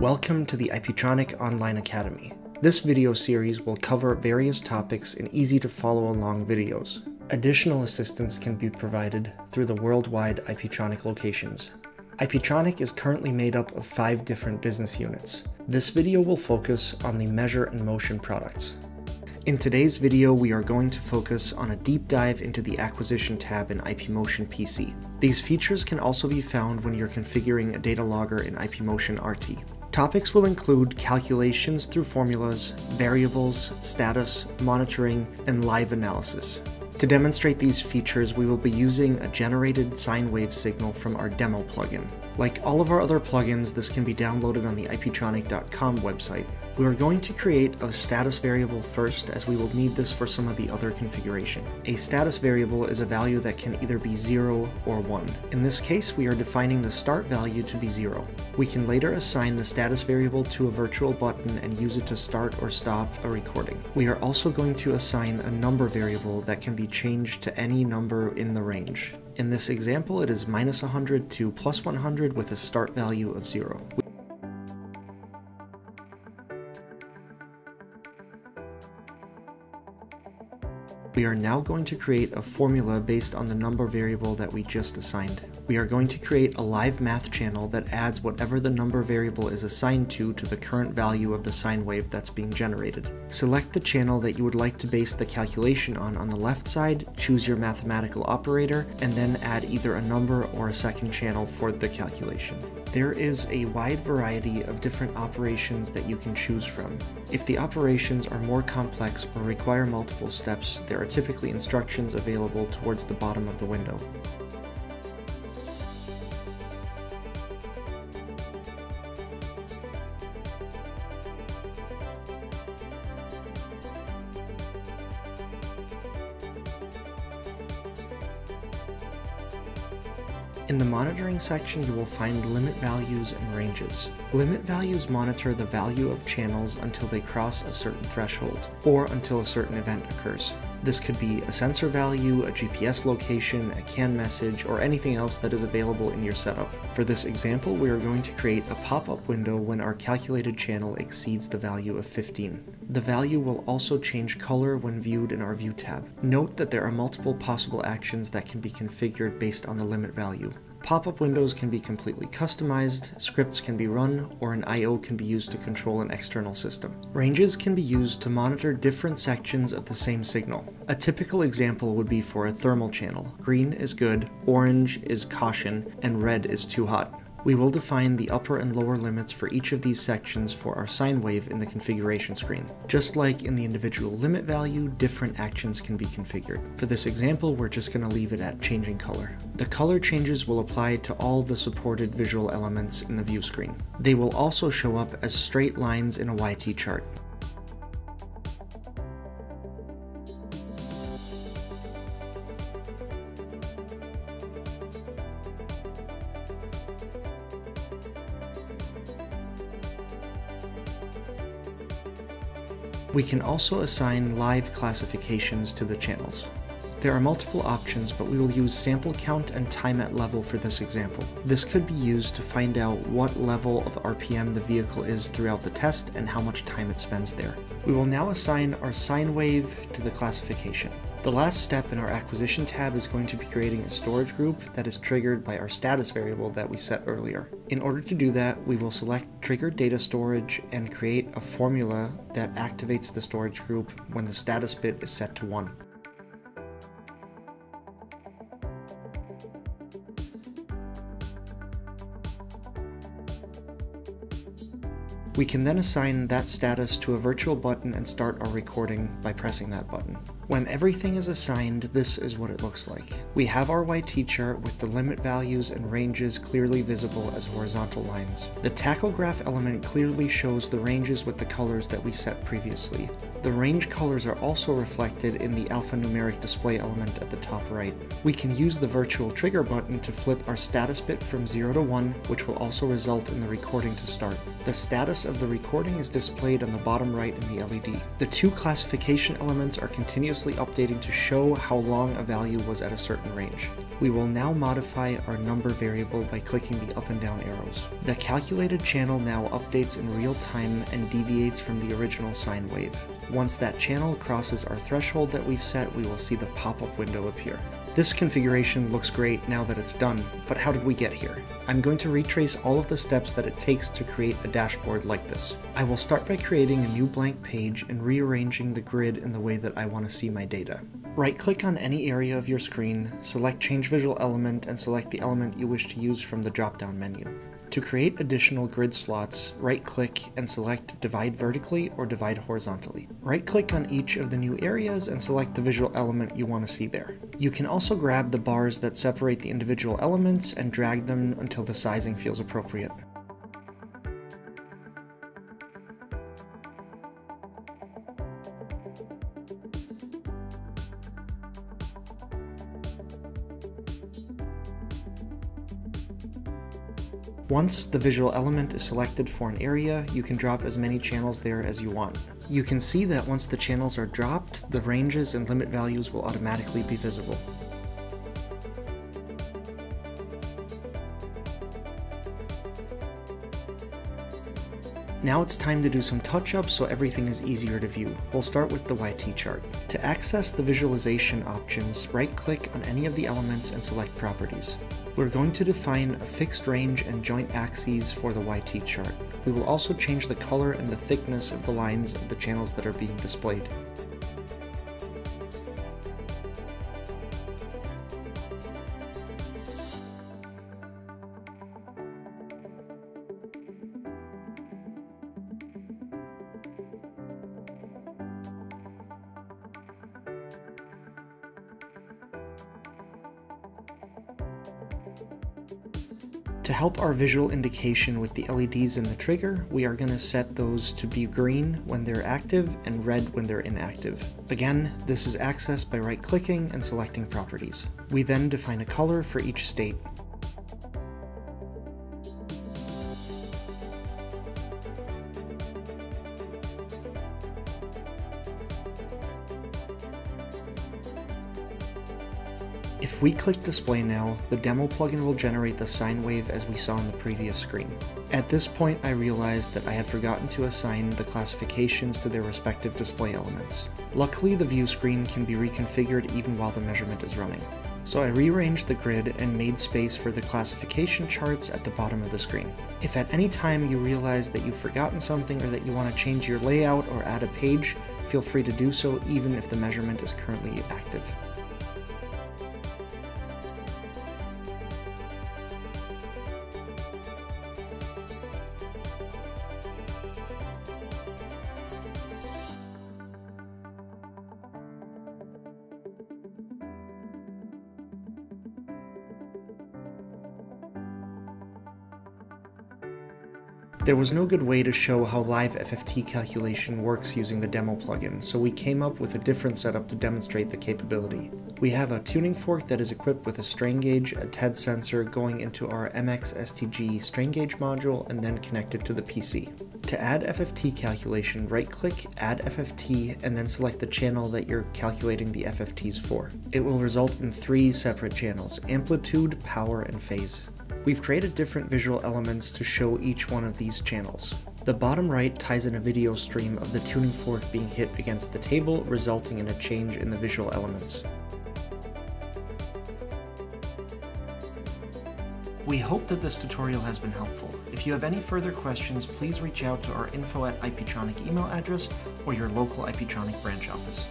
Welcome to the IPETRONIK Online Academy. This video series will cover various topics in easy to follow along videos. Additional assistance can be provided through the worldwide IPETRONIK locations. IPETRONIK is currently made up of five different business units. This video will focus on the Measure and Motion products. In today's video, we are going to focus on a deep dive into the Acquisition tab in IPEmotion PC. These features can also be found when you're configuring a data logger in IPEmotion RT. Topics will include calculations through formulas, variables, status, monitoring, and live analysis. To demonstrate these features, we will be using a generated sine wave signal from our demo plugin. Like all of our other plugins, this can be downloaded on the ipetronik.com website. We are going to create a status variable first as we will need this for some of the other configuration. A status variable is a value that can either be 0 or 1. In this case, we are defining the start value to be 0. We can later assign the status variable to a virtual button and use it to start or stop a recording. We are also going to assign a number variable that can be changed to any number in the range. In this example, it is minus 100 to plus 100 with a start value of 0. We are now going to create a formula based on the number variable that we just assigned. We are going to create a live math channel that adds whatever the number variable is assigned to to the current value of the sine wave that's being generated. Select the channel that you would like to base the calculation on on the left side, choose your mathematical operator, and then add either a number or a second channel for the calculation. There is a wide variety of different operations that you can choose from. If the operations are more complex or require multiple steps, there are typically instructions available towards the bottom of the window. In the monitoring section, you will find limit values and ranges. Limit values monitor the value of channels until they cross a certain threshold, or until a certain event occurs. This could be a sensor value, a GPS location, a CAN message, or anything else that is available in your setup. For this example, we are going to create a pop-up window when our calculated channel exceeds the value of 15. The value will also change color when viewed in our View tab. Note that there are multiple possible actions that can be configured based on the limit value. Pop-up windows can be completely customized, scripts can be run, or an I.O. can be used to control an external system. Ranges can be used to monitor different sections of the same signal. A typical example would be for a thermal channel. Green is good, orange is caution, and red is too hot. We will define the upper and lower limits for each of these sections for our sine wave in the configuration screen. Just like in the individual limit value, different actions can be configured. For this example, we're just going to leave it at changing color. The color changes will apply to all the supported visual elements in the view screen. They will also show up as straight lines in a YT chart. We can also assign live classifications to the channels. There are multiple options, but we will use sample count and time at level for this example. This could be used to find out what level of RPM the vehicle is throughout the test and how much time it spends there. We will now assign our sine wave to the classification. The last step in our acquisition tab is going to be creating a storage group that is triggered by our status variable that we set earlier. In order to do that, we will select trigger data storage and create a formula that activates the storage group when the status bit is set to 1. We can then assign that status to a virtual button and start our recording by pressing that button. When everything is assigned, this is what it looks like. We have our YT chart with the limit values and ranges clearly visible as horizontal lines. The tachograph element clearly shows the ranges with the colors that we set previously. The range colors are also reflected in the alphanumeric display element at the top right. We can use the virtual trigger button to flip our status bit from 0 to 1, which will also result in the recording to start. The status of the recording is displayed on the bottom right in the LED. The two classification elements are continuously continuously updating to show how long a value was at a certain range. We will now modify our number variable by clicking the up and down arrows. The calculated channel now updates in real time and deviates from the original sine wave. Once that channel crosses our threshold that we've set, we will see the pop-up window appear. This configuration looks great now that it's done, but how did we get here? I'm going to retrace all of the steps that it takes to create a dashboard like this. I will start by creating a new blank page and rearranging the grid in the way that I want to see my data. Right-click on any area of your screen, select Change Visual Element, and select the element you wish to use from the drop-down menu. To create additional grid slots, right-click and select Divide Vertically or Divide Horizontally. Right-click on each of the new areas and select the visual element you want to see there. You can also grab the bars that separate the individual elements and drag them until the sizing feels appropriate. Once the visual element is selected for an area, you can drop as many channels there as you want. You can see that once the channels are dropped, the ranges and limit values will automatically be visible. Now it's time to do some touch-ups so everything is easier to view. We'll start with the YT chart. To access the visualization options, right-click on any of the elements and select Properties. We're going to define a fixed range and joint axes for the YT chart. We will also change the color and the thickness of the lines of the channels that are being displayed. To help our visual indication with the LEDs in the trigger, we are going to set those to be green when they're active and red when they're inactive. Again, this is accessed by right-clicking and selecting properties. We then define a color for each state. If we click display now, the demo plugin will generate the sine wave as we saw on the previous screen. At this point I realized that I had forgotten to assign the classifications to their respective display elements. Luckily the view screen can be reconfigured even while the measurement is running. So I rearranged the grid and made space for the classification charts at the bottom of the screen. If at any time you realize that you've forgotten something or that you want to change your layout or add a page, feel free to do so even if the measurement is currently active. There was no good way to show how live FFT calculation works using the demo plugin, so we came up with a different setup to demonstrate the capability. We have a tuning fork that is equipped with a strain gauge, a TED sensor going into our MX-STG strain gauge module, and then connected to the PC. To add FFT calculation, right-click Add FFT and then select the channel that you're calculating the FFTs for. It will result in three separate channels, amplitude, power, and phase. We've created different visual elements to show each one of these channels. The bottom right ties in a video stream of the tuning fork being hit against the table, resulting in a change in the visual elements. We hope that this tutorial has been helpful. If you have any further questions, please reach out to our info at IPETRONIK email address or your local IPETRONIK branch office.